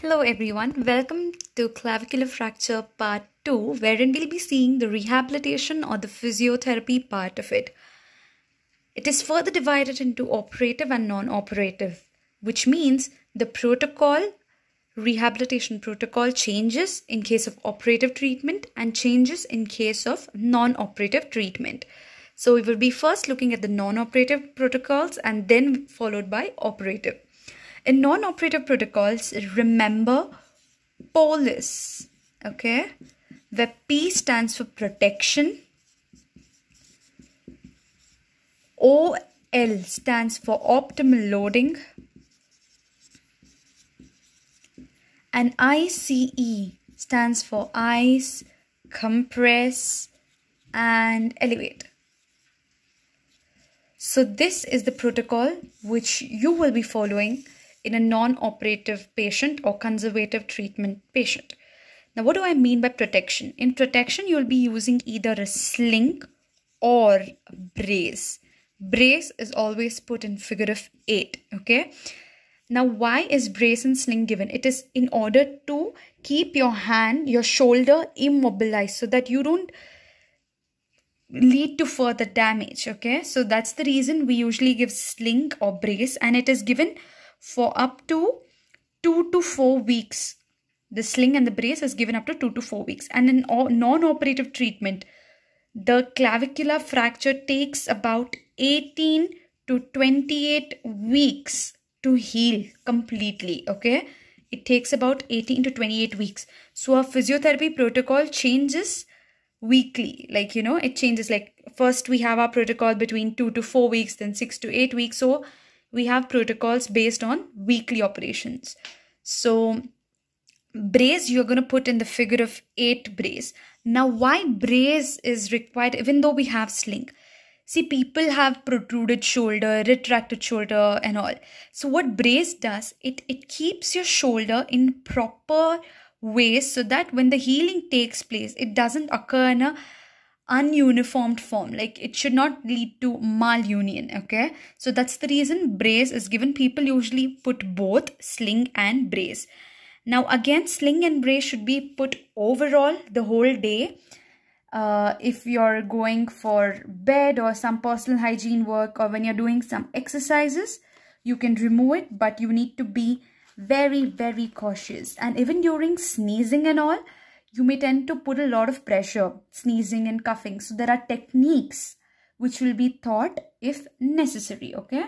Hello everyone, welcome to clavicular fracture part 2 wherein we'll be seeing the rehabilitation or the physiotherapy part of it. It is further divided into operative and non-operative which means the protocol rehabilitation protocol changes in case of operative treatment and changes in case of non-operative treatment. So we will be first looking at the non-operative protocols and then followed by operative. In non-operative protocols, remember POLICE, okay? The P stands for protection. OL stands for optimal loading. And ICE stands for ice, compress, and elevate. So this is the protocol which you will be following in a non-operative patient or conservative treatment patient. Now, what do I mean by protection? In protection, you'll be using either a sling or a brace. Brace is always put in figure of 8, okay? Now, why is brace and sling given? It is in order to keep your hand, your shoulder immobilized so that you don't lead to further damage, okay? So that's the reason we usually give sling or brace and it is given for up to 2 to 4 weeks. The sling and the brace is given up to 2 to 4 weeks. And in non-operative treatment, the clavicular fracture takes about 18 to 28 weeks to heal completely, okay? It takes about 18 to 28 weeks. So our physiotherapy protocol changes weekly. Like, you know, it changes like first we have our protocol between 2 to 4 weeks, then 6 to 8 weeks. So we have protocols based on weekly operations. So brace you're going to put in the figure of 8 brace. Now why brace is required even though we have sling? See people have protruded shoulder, retracted shoulder and all. So what brace does, it, it keeps your shoulder in proper ways so that when the healing takes place, it doesn't occur in a ununiformed form. Like it should not lead to malunion okay? So that's the reason brace is given. People usually put both sling and brace. Now again sling and brace should be put overall the whole day. Uh, if you're going for bed or some personal hygiene work or when you're doing some exercises you can remove it but you need to be very very cautious. And even during sneezing and all you may tend to put a lot of pressure, sneezing and coughing. So there are techniques which will be taught if necessary, okay?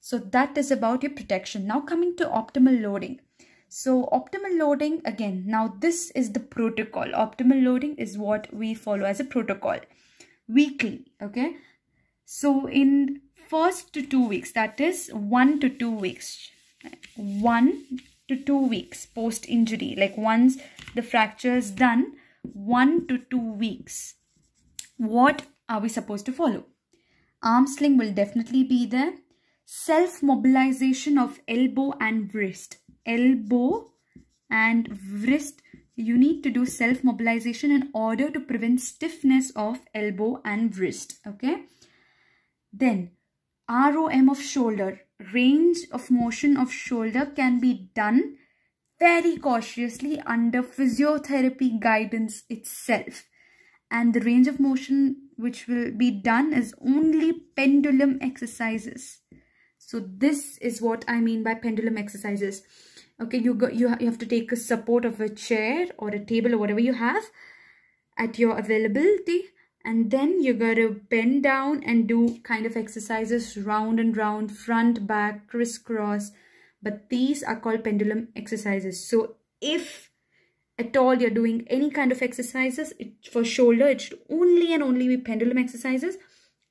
So that is about your protection. Now coming to optimal loading. So optimal loading, again, now this is the protocol. Optimal loading is what we follow as a protocol. Weekly, okay? So in first to two weeks, that is one to two weeks. One to two weeks post injury like once the fracture is done one to two weeks. What are we supposed to follow? Arm sling will definitely be there. Self mobilization of elbow and wrist. Elbow and wrist you need to do self mobilization in order to prevent stiffness of elbow and wrist okay? Then ROM of shoulder range of motion of shoulder can be done very cautiously under physiotherapy guidance itself. And the range of motion which will be done is only pendulum exercises. So this is what I mean by pendulum exercises. Okay, you, go, you, you have to take a support of a chair or a table or whatever you have at your availability and then you gotta bend down and do kind of exercises round and round front back crisscross. But these are called pendulum exercises. So if at all you're doing any kind of exercises it, for shoulder it should only and only be pendulum exercises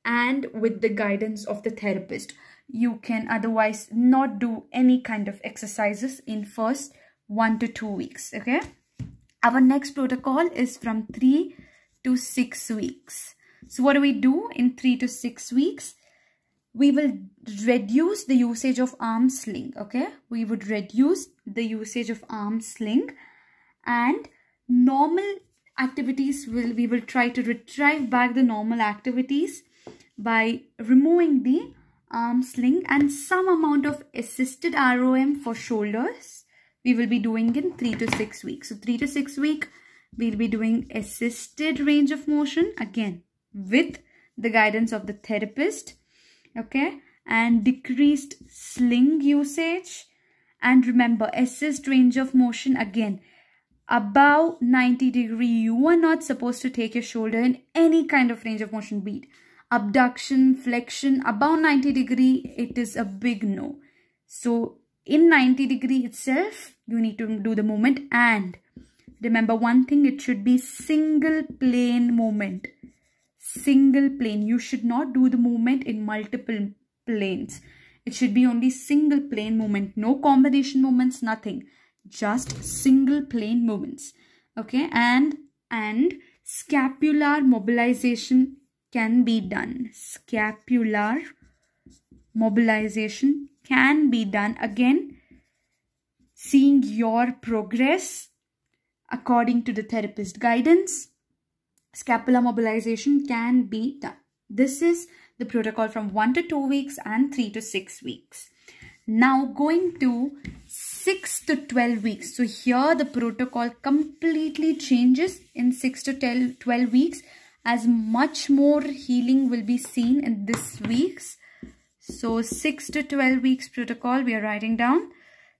and with the guidance of the therapist. You can otherwise not do any kind of exercises in first one to two weeks okay? Our next protocol is from three to 6 weeks. So what do we do in 3 to 6 weeks? We will reduce the usage of arm sling, okay? We would reduce the usage of arm sling and normal activities will we will try to retrieve back the normal activities by removing the arm sling and some amount of assisted ROM for shoulders we will be doing in 3 to 6 weeks. So 3 to 6 week, we'll be doing assisted range of motion again with the guidance of the therapist. Okay. And decreased sling usage. And remember, assist range of motion again above 90 degree you are not supposed to take your shoulder in any kind of range of motion beat abduction flexion above 90 degree it is a big no so in 90 degree itself you need to do the movement and remember one thing it should be single plane movement single plane. You should not do the movement in multiple planes. It should be only single plane movement no combination movements nothing. Just single plane movements okay? And and scapular mobilization can be done. Scapular mobilization can be done. Again seeing your progress according to the therapist guidance scapular mobilization can be done this is the protocol from 1 to 2 weeks and 3 to 6 weeks now going to 6 to 12 weeks. So here the protocol completely changes in 6 to 12 weeks as much more healing will be seen in this weeks. So 6 to 12 weeks protocol we are writing down.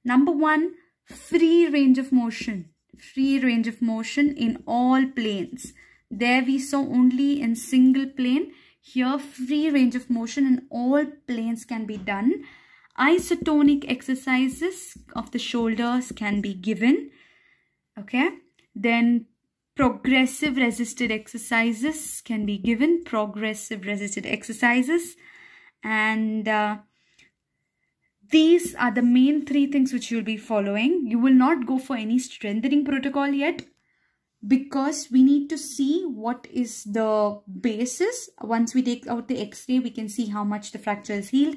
Number 1 free range of motion. Free range of motion in all planes. There we saw only in single plane. Here free range of motion in all planes can be done isotonic exercises of the shoulders can be given okay then progressive resisted exercises can be given progressive resisted exercises and uh, these are the main three things which you'll be following you will not go for any strengthening protocol yet because we need to see what is the basis once we take out the x-ray we can see how much the fracture is healed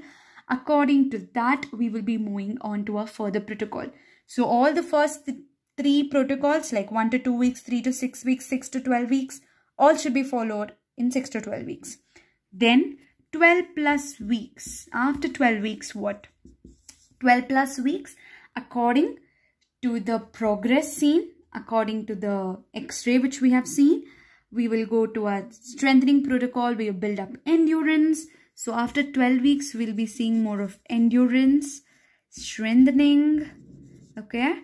According to that, we will be moving on to a further protocol. So all the first th three protocols like 1 to 2 weeks, 3 to 6 weeks, 6 to 12 weeks, all should be followed in 6 to 12 weeks. Then 12 plus weeks. After 12 weeks, what? 12 plus weeks according to the progress seen, according to the x-ray which we have seen, we will go to a strengthening protocol. We will build up endurance. So after 12 weeks, we'll be seeing more of endurance, strengthening, okay?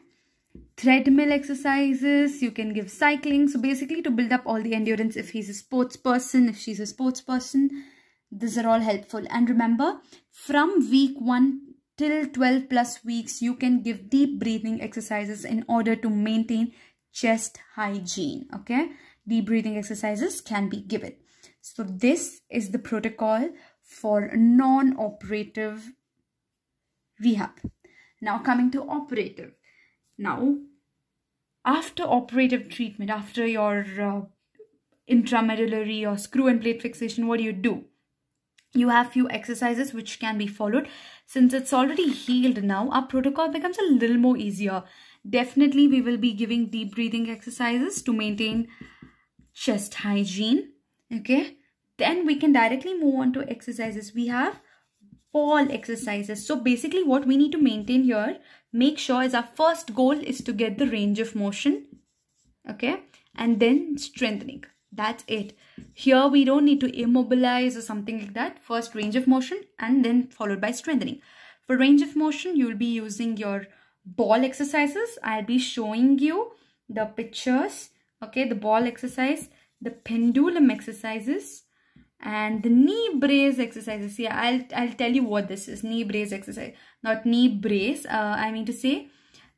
Treadmill exercises, you can give cycling. So basically to build up all the endurance if he's a sports person, if she's a sports person, these are all helpful. And remember, from week 1 till 12 plus weeks, you can give deep breathing exercises in order to maintain chest hygiene, okay? Deep breathing exercises can be given. So this is the protocol for non-operative rehab. Now coming to operative. Now, after operative treatment, after your uh, intramedullary or screw and plate fixation, what do you do? You have few exercises which can be followed. Since it's already healed now, our protocol becomes a little more easier. Definitely, we will be giving deep breathing exercises to maintain chest hygiene. Okay then we can directly move on to exercises. We have ball exercises. So basically what we need to maintain here, make sure is our first goal is to get the range of motion. Okay. And then strengthening. That's it. Here we don't need to immobilize or something like that. First range of motion and then followed by strengthening. For range of motion, you will be using your ball exercises. I'll be showing you the pictures. Okay, the ball exercise, the pendulum exercises, and the knee brace exercises yeah i'll i'll tell you what this is knee brace exercise not knee brace uh, i mean to say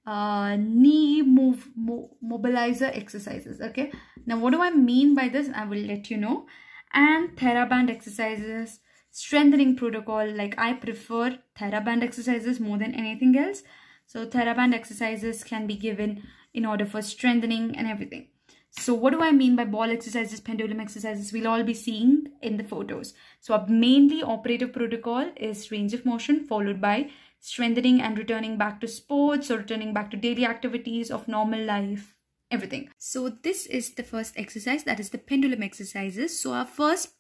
uh, knee move mo mobilizer exercises okay? Now what do i mean by this? I will let you know. And theraband exercises strengthening protocol like i prefer theraband exercises more than anything else. So theraband exercises can be given in order for strengthening and everything. So what do I mean by ball exercises, pendulum exercises? We'll all be seeing in the photos. So mainly operative protocol is range of motion followed by strengthening and returning back to sports or returning back to daily activities of normal life, everything. So this is the first exercise that is the pendulum exercises. So our first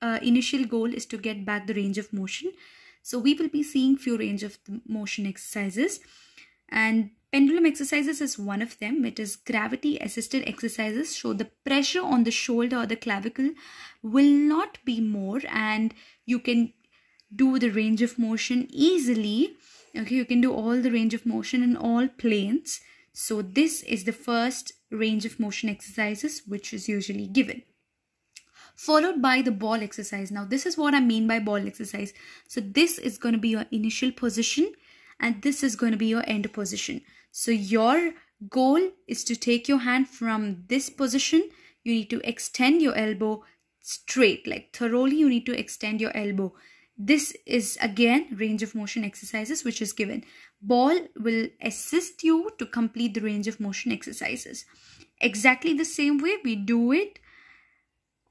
uh, initial goal is to get back the range of motion. So we will be seeing few range of motion exercises and pendulum exercises is one of them it is gravity assisted exercises so the pressure on the shoulder or the clavicle will not be more and you can do the range of motion easily. Okay you can do all the range of motion in all planes. So this is the first range of motion exercises which is usually given. Followed by the ball exercise. Now this is what i mean by ball exercise. So this is going to be your initial position and this is going to be your end position. So your goal is to take your hand from this position. You need to extend your elbow straight like thoroughly you need to extend your elbow this is again range of motion exercises which is given. Ball will assist you to complete the range of motion exercises. Exactly the same way we do it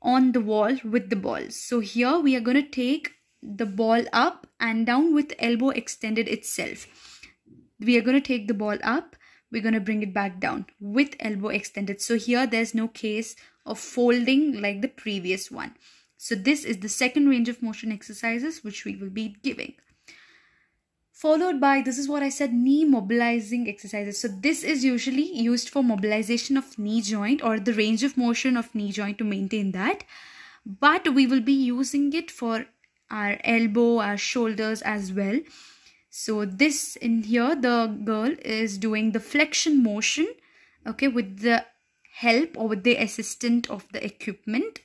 on the wall with the ball. So here we are going to take the ball up and down with elbow extended itself. We are going to take the ball up. We're going to bring it back down with elbow extended. So here there's no case of folding like the previous one. So this is the second range of motion exercises which we will be giving. Followed by, this is what I said, knee mobilizing exercises. So this is usually used for mobilization of knee joint or the range of motion of knee joint to maintain that. But we will be using it for our elbow, our shoulders as well. So this in here, the girl is doing the flexion motion, okay, with the help or with the assistant of the equipment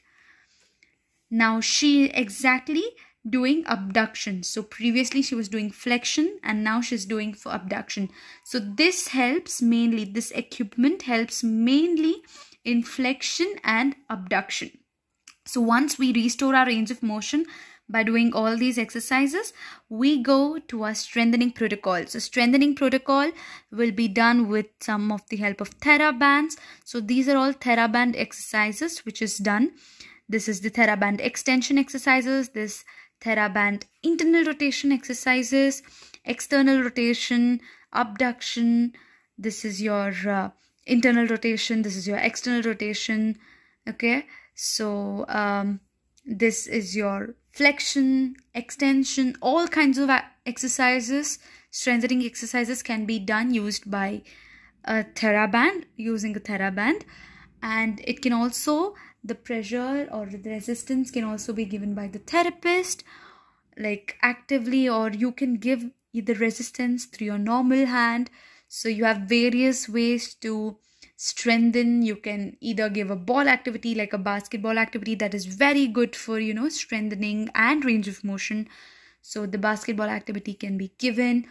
now she exactly doing abduction. So previously she was doing flexion and now she's doing for abduction. So this helps mainly, this equipment helps mainly in flexion and abduction. So once we restore our range of motion by doing all these exercises, we go to our strengthening protocol. So strengthening protocol will be done with some of the help of TheraBands. So these are all TheraBand exercises which is done this is the TheraBand extension exercises, this TheraBand internal rotation exercises, external rotation, abduction. This is your uh, internal rotation. This is your external rotation. Okay. So, um, this is your flexion, extension, all kinds of exercises, strengthening exercises can be done used by a TheraBand, using a TheraBand. And it can also the pressure or the resistance can also be given by the therapist like actively or you can give the resistance through your normal hand. So you have various ways to strengthen. You can either give a ball activity like a basketball activity that is very good for you know strengthening and range of motion. So the basketball activity can be given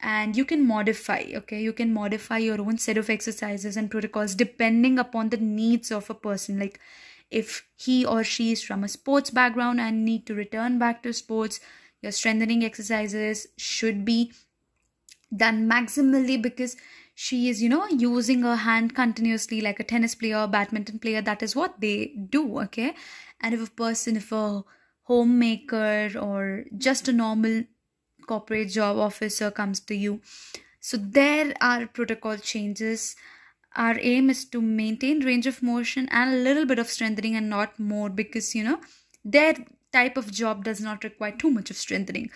and you can modify okay? You can modify your own set of exercises and protocols depending upon the needs of a person. Like if he or she is from a sports background and need to return back to sports your strengthening exercises should be done maximally because she is you know using her hand continuously like a tennis player badminton player. That is what they do okay? And if a person if a homemaker or just a normal corporate job officer comes to you. So there are protocol changes. Our aim is to maintain range of motion and a little bit of strengthening and not more because you know their type of job does not require too much of strengthening.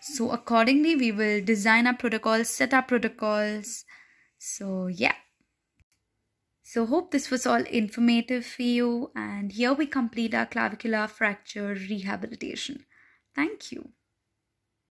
So accordingly we will design our protocols set our protocols. So yeah. So hope this was all informative for you. And here we complete our clavicular fracture rehabilitation. Thank you